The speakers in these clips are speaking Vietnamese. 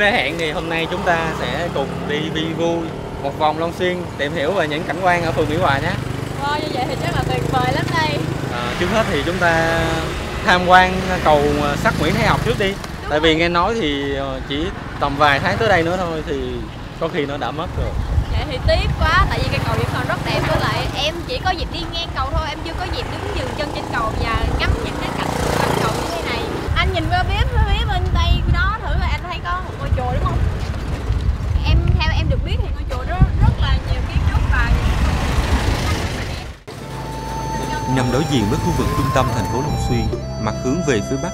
đã hẹn thì hôm nay chúng ta sẽ cùng đi vi vu một vòng Long Xuyên tìm hiểu về những cảnh quan ở phường Mỹ Hòa nhé. Wow, như vậy thì chắc là tuyệt vời lắm đây. À, trước hết thì chúng ta tham quan cầu sắt Nguyễn Thái Học trước đi. Tại vì nghe nói thì ờ, chỉ tầm vài tháng tới đây nữa thôi thì có khi nó đã mất rồi. Vậy thì tiếc quá, tại vì cây cầu vẫn còn rất đẹp với lại em chỉ có dịp đi ngang cầu thôi, em chưa có dịp đứng dừng chân trên cầu và ngắm những cái cảnh quanh cầu như thế này. Anh nhìn qua bếp phía bên tay đó thử là anh thấy có một ngôi chùa đúng không? Em theo em được biết thì ngôi chùa đó rất là nhiều kiến trúc và Nằm đối diện với khu vực trung tâm thành phố Long Xuyên, mặt hướng về phía bắc,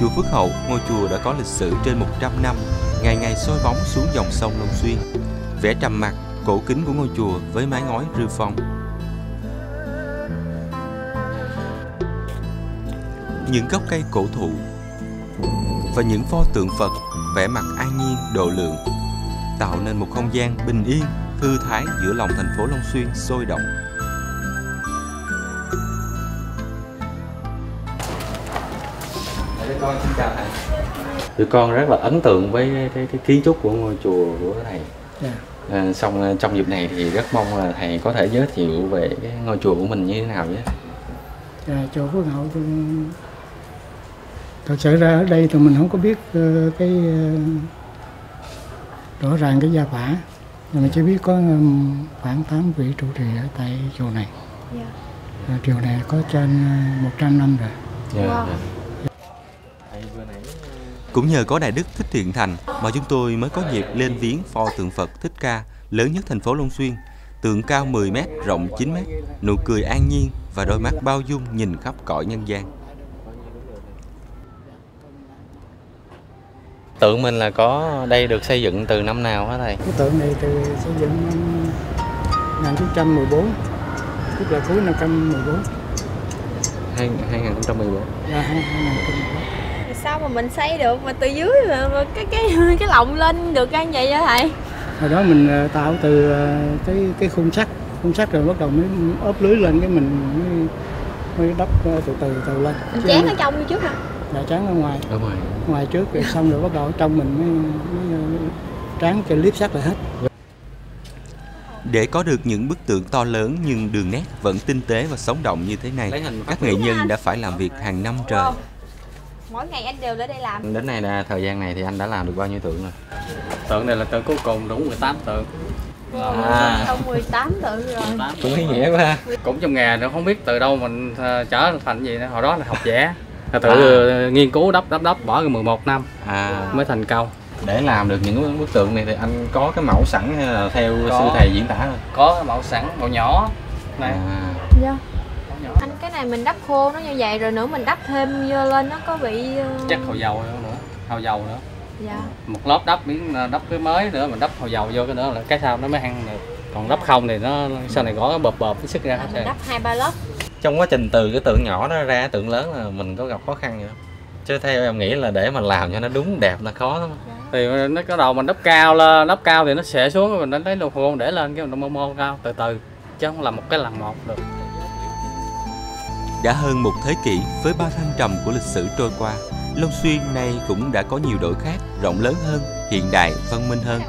chùa Phước Hậu, ngôi chùa đã có lịch sử trên 100 năm, ngày ngày soi bóng xuống dòng sông Long Xuyên. Vẻ trầm mặc, cổ kính của ngôi chùa với mái ngói rêu phong. Những gốc cây cổ thụ và những pho tượng Phật vẻ mặt an nhiên, độ lượng tạo nên một không gian bình yên, thư thái giữa lòng thành phố Long Xuyên sôi động. Để con xin chào thầy. Tụi con rất là ấn tượng với cái, cái, cái kiến trúc của ngôi chùa của thầy. Dạ. À, xong à, trong dịp này thì rất mong là thầy có thể giới thiệu về cái ngôi chùa của mình như thế nào nhé. Dạ, chùa Phước Hậu thì thật sự ra ở đây thì mình không có biết ờ, cái ờ, rõ ràng cái gia phả nhưng mà chỉ biết có khoảng 8 vị trụ trì ở tại chùa này Dạ. À, chùa này có trên ờ, 100 năm rồi Wow. Thầy vừa nãy Cũng nhờ có Đại Đức Thích Thiện Thành mà chúng tôi mới có dịp lên viếng pho tượng Phật Thích Ca lớn nhất thành phố Long Xuyên. Tượng cao 10m, rộng 9m, nụ cười an nhiên và đôi mắt bao dung nhìn khắp cõi nhân gian. Tượng mình là có đây được xây dựng từ năm nào hả thầy? cái tượng này từ xây dựng năm 1914 tức là cuối năm 2014 Hai- 2014. ra 2014 Thì sao mà mình xây được mà từ dưới mà, mà cái cái cái lọng lên được gan vậy hả thầy? hồi đó mình ờ, tạo từ ờ, cái cái khung sắt khung sắt rồi bắt đầu mới ốp lưới lên cái mình mới, mới đắp ờ, từ từ từ lên Mình chán ở trong như trước hả? Dạ tráng ở ngoài Ở ngoài. ngoài trước rồi xong rồi bắt đầu ở trong mình mới, mới tráng cho liếp sắt lại hết Để có được những bức tượng to lớn nhưng đường nét vẫn tinh tế và sống động như thế này, các nghệ nhân đã phải làm việc hàng năm trời. Mỗi ngày anh đều đến đây làm. Đến nay là thời gian này thì anh đã làm được bao nhiêu tượng rồi? Tượng này là tượng cuối cùng đúng 18 tượng. À. Không 18 tượng rồi. Cũng ý nghĩa quá. Cũng trong nghề nó không biết từ đâu mình ờ, trở thành gì nữa. Hồi đó là học vẽ. Tự ờ, nghiên cứu đắp đắp đắp bỏ gần 11 năm À, mới thành công. Để làm được những bức tượng này thì anh có cái mẫu sẵn hay là theo Có. sư thầy diễn tả thôi? có mẫu sẵn mẫu nhỏ này À. Dạ. mẫu nhỏ Anh cái này mình đắp khô nó như vậy rồi nữa mình đắp thêm vô lên nó có bị ờ, chắc hầu dầu nữa hầu dầu nữa Dạ. một lớp đắp miếng đắp cái mới nữa mình đắp hầu dầu vô cái nữa là cái sau nó mới ăn được còn đắp không thì nó sau này gõ bợp bợp cái sức ra Là hết đắp hai ba lớp. Trong quá trình từ cái tượng nhỏ đó ra tượng lớn là mình có gặp khó khăn gì không? Chứ theo em nghĩ là để mà làm cho nó đúng đẹp là khó lắm. thì nó cái đầu mình đắp cao lên đắp cao thì nó sẽ xuống mình đánh lấy đồ khuôn để lên cái mình mô mô cao từ từ chứ không làm một cái lần một được đã hơn một thế kỷ với bao thăng trầm của lịch sử trôi qua, Long Xuyên nay cũng đã có nhiều đổi khác, rộng lớn hơn, hiện đại, văn minh hơn.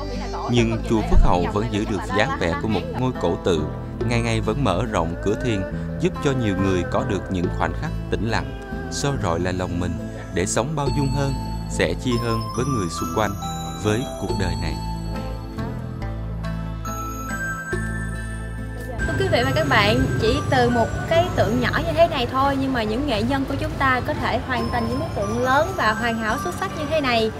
Nhưng chùa Phước Hậu vẫn giữ được dáng vẻ của một ngôi cổ tự, ngày ngày vẫn mở rộng cửa thiền, giúp cho nhiều người có được những khoảnh khắc tĩnh lặng, soi rọi lại lòng mình để sống bao dung hơn, sẻ chia hơn với người xung quanh, với cuộc đời này. Thưa quý vị và các bạn, chỉ từ một cái tượng nhỏ như thế này thôi nhưng mà những nghệ nhân của chúng ta có thể hoàn thành những bức tượng lớn và hoàn hảo xuất sắc như thế này.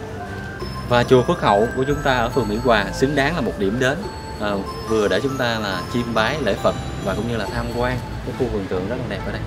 Và chùa Phước Hậu của chúng ta ở phường Mỹ Hòa xứng đáng là một điểm đến à, vừa để chúng ta là chiêm bái lễ Phật và cũng như là tham quan cái khu vườn tượng rất là đẹp ở đây.